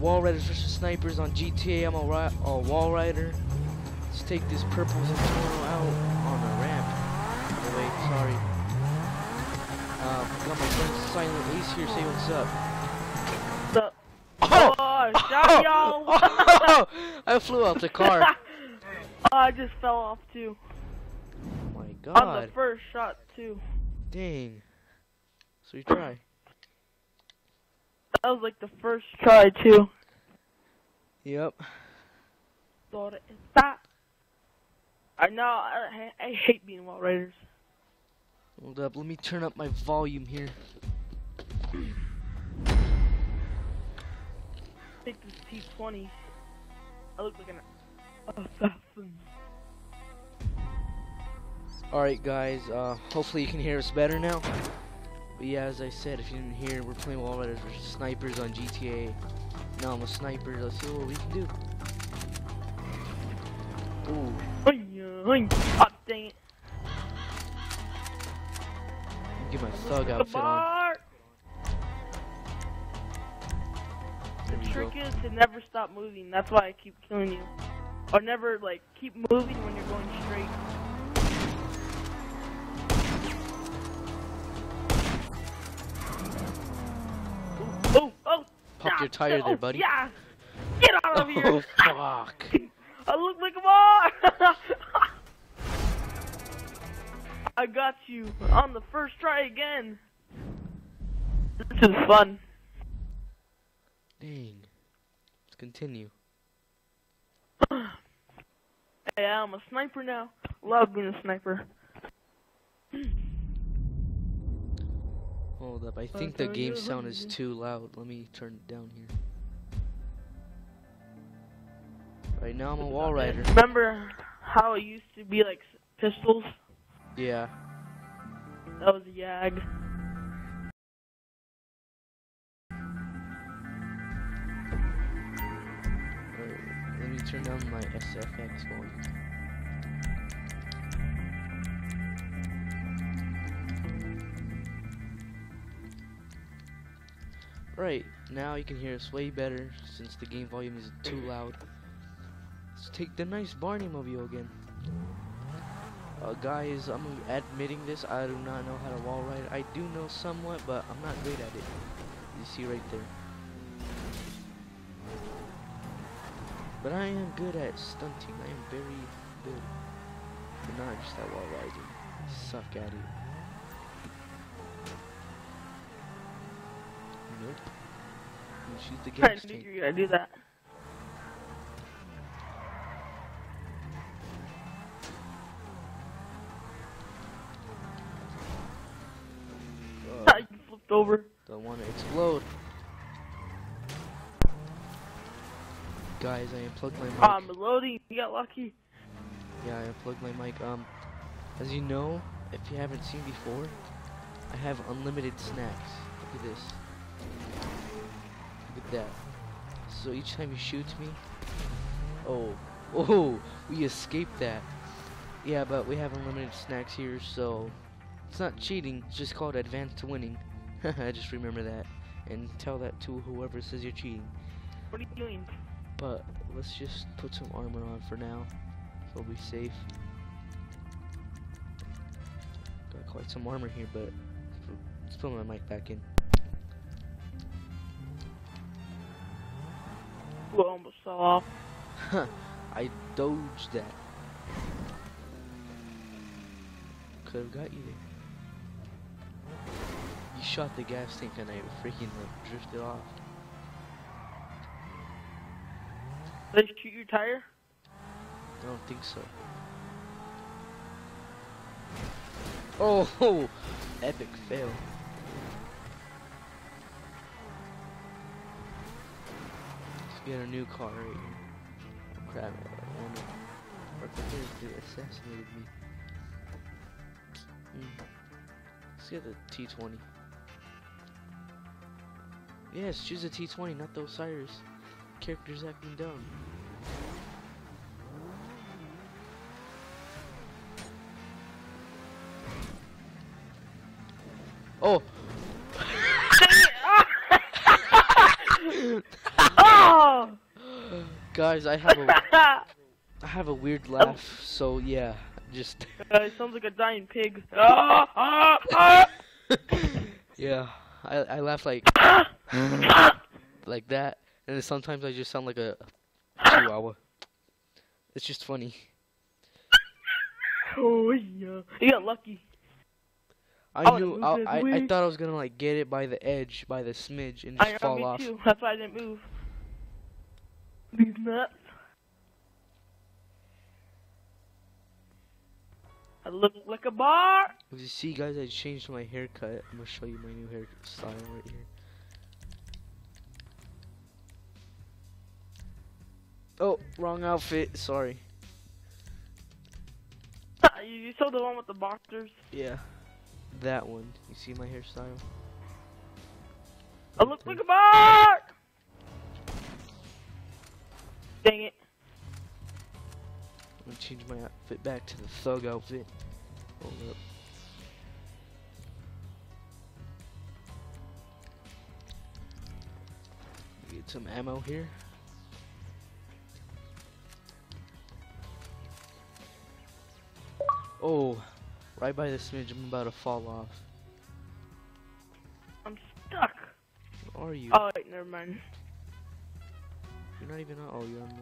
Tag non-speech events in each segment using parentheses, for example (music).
Wall Riders versus Snipers on GTA. I'm a, ri a Wall Rider. Let's take this Purple Zentorno out on a ramp. Oh, wait, sorry. Uh, got my friend Silent Ace here. Say what's up. The Oh! oh, shot y'all. Oh! (laughs) I flew out the car. Oh, (laughs) I just fell off too. Oh my god. On the first shot too. Dang. So you try. That was like the first try too. Yep. Thought it that. I know. I, I hate being wall riders. Hold up. Let me turn up my volume here. Take this T20. I look like an assassin. Alright guys, uh, hopefully you can hear us better now. But yeah, as I said, if you didn't hear, we're playing Wall Riders versus Snipers on GTA. Now I'm a sniper, let's see what we can do. Ooh. Oh, dang it. get my thug The outfit on. There The trick go. is to never stop moving. That's why I keep killing you. Or never like keep moving your tire oh, there, buddy. Yeah! Get out of (laughs) Oh, here! fuck. (laughs) I look like a bar! (laughs) I got you on the first try again. This is fun. Dang. Let's continue. (sighs) Hey, I'm a sniper now. Love being a sniper. Hold up, I think the game sound is too loud. Let me turn it down here. Right now I'm a wall rider. Remember how it used to be like pistols? Yeah. That was a Yag. Alright, let me turn down my SFX volume. Right, now you can hear us way better since the game volume is too loud. Let's take the nice Barney mobile again. Uh, guys, I'm admitting this, I do not know how to wall ride. I do know somewhat, but I'm not great at it. You see right there. But I am good at stunting. I am very good. But not just at wall riding. I suck at it. Nope. You shoot the I knew you gonna do that. Uh, you flipped over. don't want to explode. Guys, I unplugged my mic. Ah, Melody, you got lucky. Yeah, I unplugged my mic. Um, as you know, if you haven't seen before, I have unlimited snacks. Look at this. That. So each time he shoots me, oh, oh, we escaped that. Yeah, but we have unlimited snacks here, so it's not cheating. It's just called advanced winning. (laughs) I just remember that and tell that to whoever says you're cheating. What are you doing? But let's just put some armor on for now. So we'll be safe. Got quite some armor here, but let's put my mic back in. Well, almost fell off. I dodged that. Could have got you there. You shot the gas tank and I freaking like drifted off. Did they shoot your tire? I don't think so. Oh, epic fail. Get a new car right here. Crap, I. What the hell they assassinated me? Hmm. Let's get the T20. Yes, choose a T20, not the Osiris. Character's acting dumb. Oh! Ah! Guys, I have a (laughs) I have a weird laugh, so yeah, just (laughs) Uh, it sounds like a dying pig. Ah, ah, ah. yeah. I I laugh like (coughs) like that, and then sometimes I just sound like a chihuahua. It's just funny. (laughs) oh yeah, you got lucky. I I knew I, I I thought I was gonna like get it by the edge, by the smidge, and I just know fall me off. too. That's why I didn't move. These nuts. I look like a bar. As you see, guys, I changed my haircut. I'm gonna show you my new hairstyle right here. Oh, wrong outfit. Sorry. Ah, you, you saw the one with the boxers. Yeah, that one. You see my hairstyle? I look like a bar. Dang it. I'm gonna change my outfit back to the thug outfit. Hold up. Get some ammo here. Oh, right by the smidge, I'm about to fall off. I'm stuck. Where are you? Oh wait, never mind. Not even on. Oh, you're on way.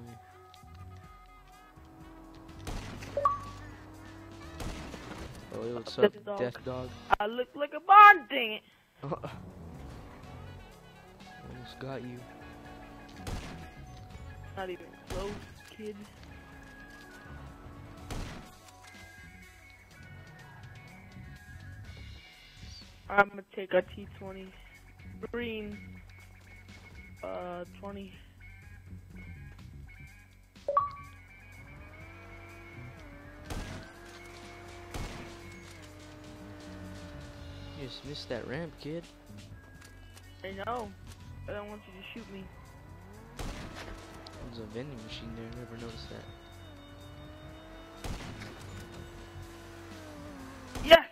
Oh, what's up, Death dog. death dog? I look like a bar. Dang it. Almost (laughs) got you. Not even close, kid. I'm gonna take a T20 green. Uh, 20. Just missed that ramp, kid. I know. I don't want you to shoot me. There's a vending machine there. Never noticed that. Yes!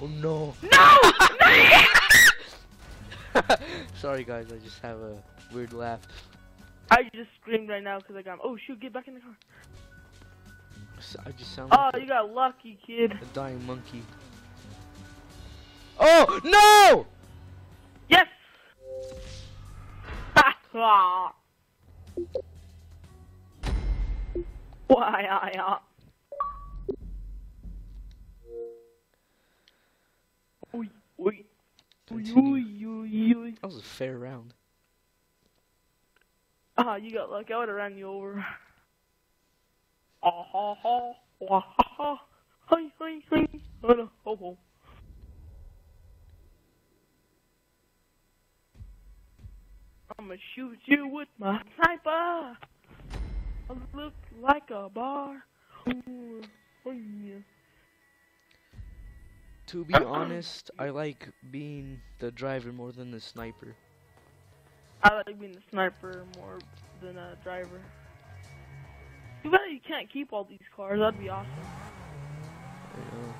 Oh no! No! (laughs) Sorry, guys. I just have a weird laugh. I just screamed right now because I got. Oh shoot, get back in the car. I just sound Oh, like you got lucky, kid. a dying monkey. Oh no! Yes! Why, I, uh. Oi, oi. Oi. That was a fair round. Ah, you got lucky. I would have ran you over. Ah, ha, ha. Wah, ha, ha. Hi, hi, hi. Oh. Ho, ho. I'm gonna shoot you with my sniper. I look like a bar. Ooh, oh, yeah. To be uh-uh. honest, I like being the driver more than the sniper. I like being the sniper more than a driver. Too bad you can't keep all these cars. That'd be awesome. I know.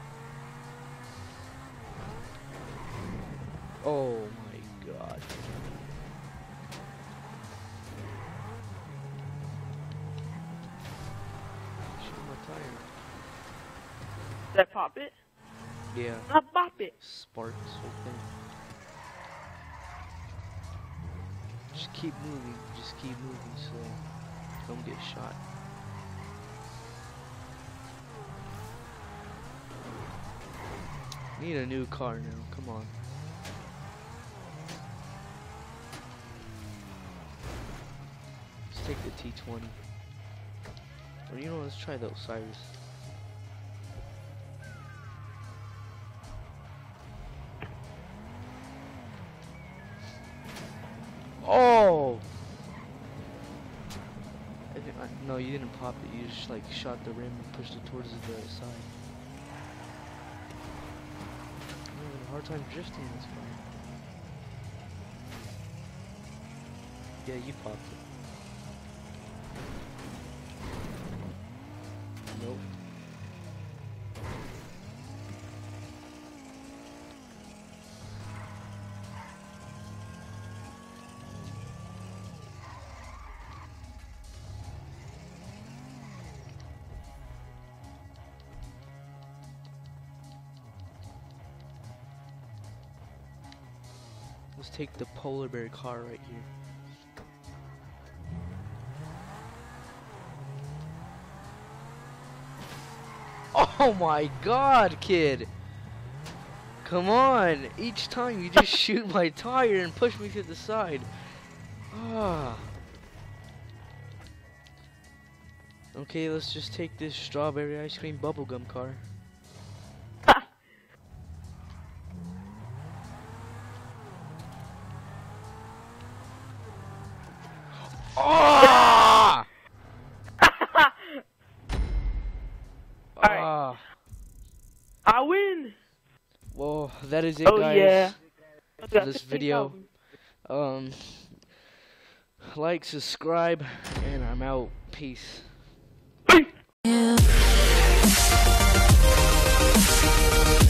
Oh my god. Shoot my. Did I pop it? Yeah, Not pop it. sparks whole thing. Just keep moving, just keep moving slow. Don't get shot. Need a new car now, come on. Let's take the T20. Or you know, let's try the Osiris. Oh! I I, uh, no, you didn't pop it. You just like shot the rim and pushed it towards the side. I'm having a hard time drifting in this car. Yeah, you popped it. Let's take the polar bear car right here. Oh my god, kid! Come on! Each time you just shoot my tire and push me to the side. Ah. Okay, let's just take this strawberry ice cream bubblegum car. Ah! Alright. Ah. I win. Well, that is it, Oh guys. yeah. For this video. Um, like, subscribe, and I'm out. Peace. Peace. you.